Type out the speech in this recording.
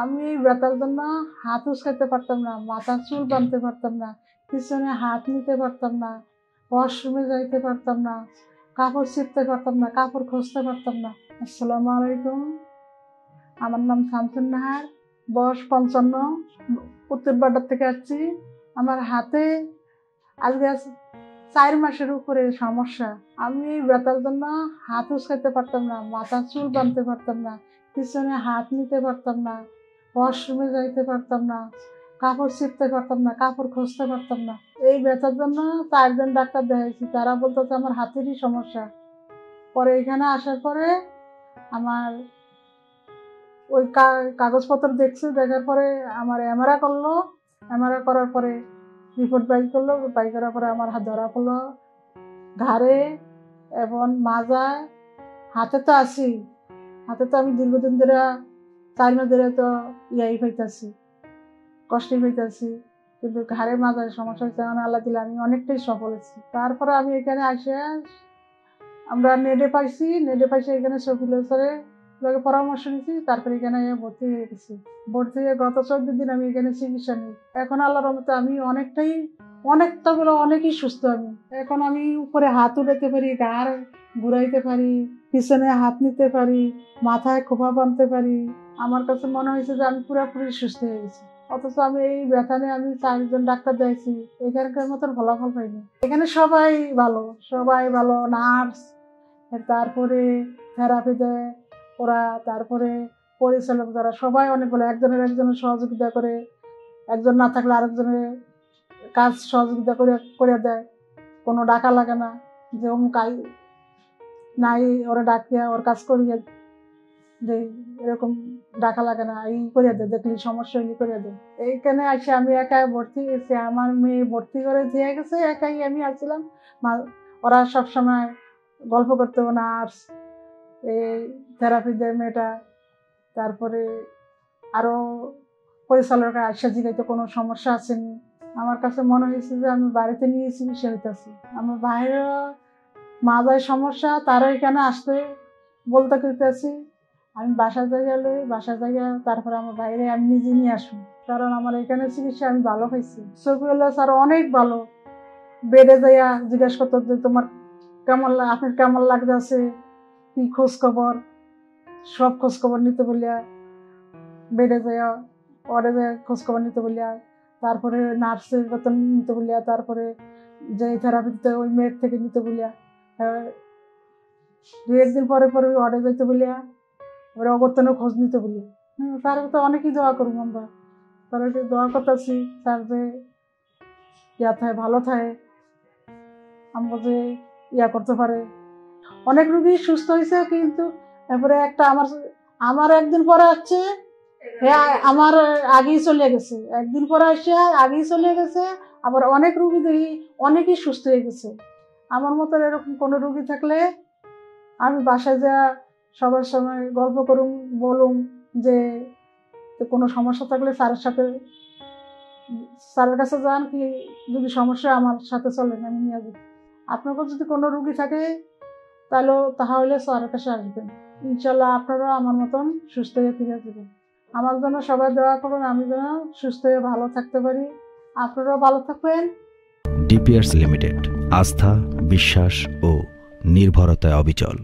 আমি ব্যথার জন্য হাত উস্কাইতে পারতাম না মাথার চুল বাঁধতে পারতাম না, পিছনে হাত নিতে পারতাম না ওয়াশরুমে যাইতে পারতাম না, কাপড় ছিঁড়তে পারতাম না, কাপড় খুঁজতে পারতাম না। আসসালামু আলাইকুম। আমার নাম শামসুন নাহার, বয়স পঞ্চান্ন, উত্তর বাড্ডার থেকে আসছি। আমার হাতে আজকে আজ চার মাসের উপরে সমস্যা। আমি ব্যথার জন্য হাত উস্কাইতে পারতাম না মাথার চুল বাঁধতে পারতাম না, পিছনে হাত নিতে পারতাম না ওয়াশরুমে যাইতে পারতাম না, কাপড় ছিঁড়তে পারতাম না, কাপড় খুঁজতে পারতাম না। এই ব্যথার জন্য চারজন ডাক্তার দেখাইছি, তারা বলতেছে আমার হাতেরই সমস্যা। পরে এখানে আসার পরে আমার ওই কাগজপত্র দেখছে, দেখার পরে আমার এমআরআই করল। এমআরআই করার পরে রিপোর্ট বাই করল, বাই করার পরে আমার হাত ধরা পড়ল। ঘাড়ে এবং মাজায় হাতে তো আছি, হাতে তো আমি দীর্ঘদিন ধরে চার মাস ধরে তো ইয়াই পাইতেছি, কষ্টই পাইতেছি, কিন্তু ঘাড়ে মাজায় সমস্যা হয়েছে মানে আল্লাহ দিলে আমি অনেকটাই সফল হয়েছি তারপরে আমি এখানে আসে, আমরা নেটে পাইছি নেটে পাইছি এখানে শফিল স্যারের লগে পরামর্শ নিয়েছি তারপরে এখানে ভর্তি হয়ে গেছি। ভর্তি হয়ে গত চোদ্দ দিন আমি এখানে চিকিৎসা নিই। এখন আল্লাহর রহমতে আমি অনেকটাই অনেকটা বলে, অনেকই সুস্থ আমি। এখন আমি উপরে হাত উঠাতে পারি গাড় ঘুরাইতে পারি, পিছনে হাত নিতে পারি, মাথায় খোপা বাঁধতে পারি। আমার কাছে মনে হয়েছে যে আমি পুরোপুরি সুস্থ হয়ে গেছি। অথচ আমি এই ব্যথা নিয়ে আমি চারজন ডাক্তার দিয়েছি এখানকার মতন ফলাফল পাইনি এখানে সবাই ভালো সবাই ভালো, নার্স, তারপরে থেরাপি দেয়, ওরা তারপরে পরিচালক যারা, সবাই অনেক ভালো। একজনের একজনের সহযোগিতা করে, একজন না থাকলে আরেকজনের কাজ সহযোগিতা করে করে দেয়। কোনো ডাকা লাগে না যে অমুক আই, নাই, ওরা ডাকিয়া ওর কাজ করিয়ে যে এরকম ডাকা লাগে না, এই করিয়া দেয় দেখলি সমস্যা হইলে করিয়া দেয় এইখানে আসে আমি একাই ভর্তি গেছি আমার মেয়ে ভর্তি করে দিয়ে গেছে, একাই আমি আসছিলাম। ওরা সবসময় গল্প করতে নার্স এই থেরাপি দেয় মেয়েটা, তারপরে আরও পরিচালকের আসা, জিগাইতে কোনো সমস্যা আসেনি আমার কাছে মনে হয়েছে যে আমি বাড়িতে নিয়ে চিকিৎসা হইতেছি আমার বাইরে মাজায় সমস্যা তারা এখানে আসতে বলতে করতেছি আমি বাসা জায়গা লই বাসা জায়গা তারপরে আমার বাইরে আমি নিজে নিয়ে আসুন কারণ আমার এখানে চিকিৎসা আমি ভালো পাইছি। সফিউল্লাহ স্যার অনেক ভালো। বেডে যাইয়া জিজ্ঞাসা করতো যে, তোমার কেমন আপনার কেমন লাগতেছে? কি খোঁজ খবর সব খোঁজ খবর নিতে বলিয়া বেডে যাইয়া ওয়ার্ডে যায় খোঁজ খবর নিতে বলিয়া তারপরে নার্সের বেতন নিতে বলিয়া তারপরে যে থেরাপি দিতে ওই মেয়ের থেকে নিতে বলিয়া হ্যাঁ, দুই একদিন পরে পরে ওয়ার্ডে যাইতে বলিয়া ওরা অবর্তনের খোঁজ নিতে বলিয়া। তার তো অনেকই দোয়া করব আমরা। তারা দোয়া করতেছি তার যে ইয়া থাকে ভালো থাকে আমরা যে ইয়া করতে পারে। অনেক রুগী সুস্থ হয়েছে কিন্তু তারপরে একটা আমার আমার একদিন পরে আসছে আমার আগেই চলে গেছে। একদিন পরে আসছে আগেই চলে গেছে, আবার অনেক রুগী দেখি অনেকই সুস্থ হয়ে গেছে। আমার মতো এরকম কোনো রুগী থাকলে আমি বাসায় যা সবার সময় গল্প করুম, বলুম যে কোনো সমস্যা থাকলে স্যারের সাথে, স্যারের কাছে যান কি যদি সমস্যা আমার সাথে চলেন আমি নিয়ে যাব আপনার কাছে যদি কোনো রুগী থাকে, তাহলে তাহলে স্যারের কাছে আসবেন। ইনশাল্লাহ আপনারা আমার মতন সুস্থ হয়ে ফিরে যাবেন। আমার জন্য সবাই দোয়া করুন, আমি যেন সুস্থ হয়ে ভালো থাকতে পারি। আপনারাও ভালো থাকবেন। ডিপিআরস লিমিটেড, আস্থা, বিশ্বাস ও নির্ভরতায় অবিচল।